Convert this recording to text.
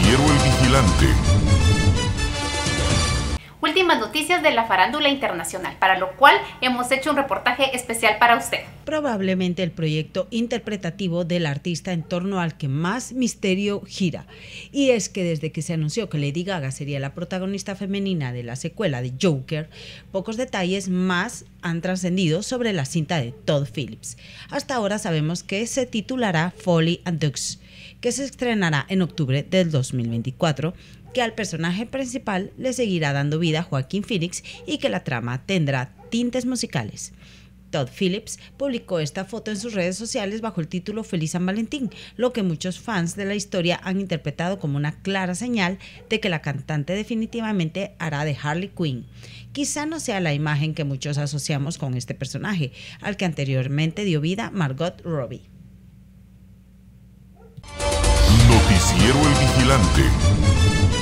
Noticiero El Vigilante. Últimas noticias de la farándula internacional, para lo cual hemos hecho un reportaje especial para usted. Probablemente el proyecto interpretativo del artista en torno al que más misterio gira. Y es que desde que se anunció que Lady Gaga sería la protagonista femenina de la secuela de Joker, pocos detalles más han trascendido sobre la cinta de Todd Phillips. Hasta ahora sabemos que se titulará Folly and Dux, que se estrenará en octubre del 2024 que al personaje principal le seguirá dando vida Joaquín Phoenix y que la trama tendrá tintes musicales. Todd Phillips publicó esta foto en sus redes sociales bajo el título Feliz San Valentín, lo que muchos fans de la historia han interpretado como una clara señal de que la cantante definitivamente hará de Harley Quinn. Quizá no sea la imagen que muchos asociamos con este personaje, al que anteriormente dio vida Margot Robbie. Noticiero El Vigilante.